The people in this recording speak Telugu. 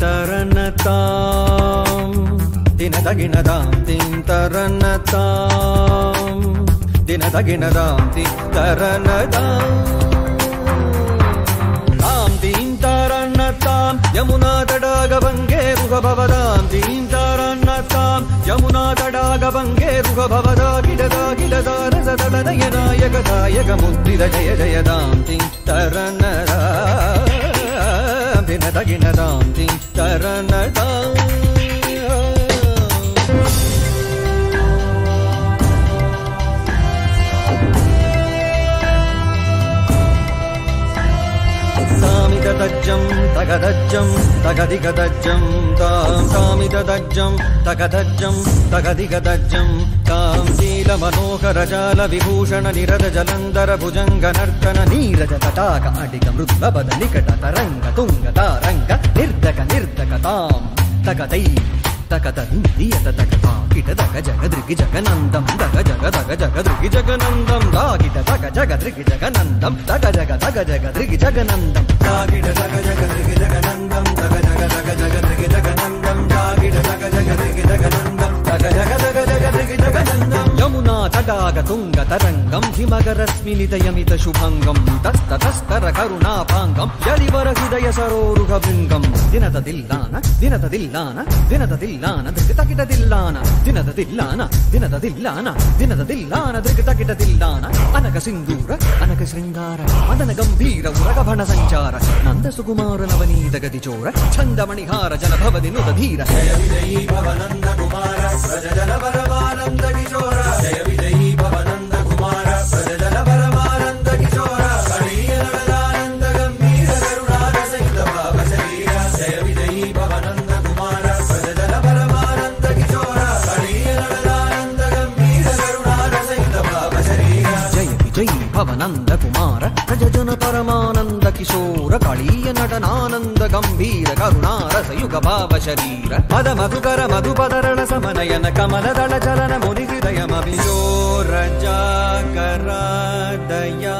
तरनतां दिनदगिणदां तिं तरनतां दिनदगिणदां तिं तरनदां तां तीं तारन्नतां यमुनातडागभङ्गे रुहभवदां। तीं तारन्नतां यमुनातडागभङ्गे रुहभवदा। गिडदा गिडदारसदनयनायकदायकमुद्रित जय जयदां तिं तरनदा दिनदगिणदां तिं సామిదజ్జం తగదజ్జం తగదిగదజ్జం తాం సామిదజ్జం తగదజ్జం తగదిగదజ్జం తాం శీల మనోహర జాల విభూషణ నిరద జలంధర భుజంగ నర్తన నీరజ తటాక అడిగ మృద్భవద నికట తరంగ తుంగ తారంగ నిర్దక నిర్దక తాం తగదై తకతరిందియత తకతా కిట దగ జగ దృగి జగనందం దగ జగ దగ జగ దృగి జగనందం దాగిట దగ జగ దృగి జగనందం దగ జగ దగ జగ దృగి జగనందం దాగిట దగ జగ దృగి జగనందం తడాగ తుంగ తరంగం హిమగరస్మిలితయమిత శుభంగం తస్తతస్తర కరుణాపాంగం జలివర హృదయ సరోరుగ భృంగం దినత దిల్లాన దినద దిల్లాన దినద దిల్లాన దృగతకిట దిల్లాన దినద దిల్లాన దినద దిల్లాన దినద దిల్లాన దృగతకిట దిల్లాన అనక సింధూర అనక శృంగార మదన గంభీర ఉరగభణ సంచార నంద సుకుమార నవనీత గతి చోర ఛందమణిహార జన భవది నుత ధీర జయ విజయీ భవనంద కుమార ప్రజ జన పరమానంద కిశోర Say. ಭವನಂದ ಕುಮಾರ ಗಜಜನ ಪರಮಾನಂದ ಕಿಶೋರ ಕಳೀಯ ನಟನಾನಂದ ಗಂಭೀರ ಕರುಣಾರಸಯುಗ ಭಾವ ಶರೀರ ಪದ ಮಧುಕರ ಮಧುಪದರಣ ಸಮನಯನ ಕಮಲದಳ ಚಲನ ಮುನಿಹೃದಯ ಮಭಿಜೋರ ಜಾಗರ ದಯಾ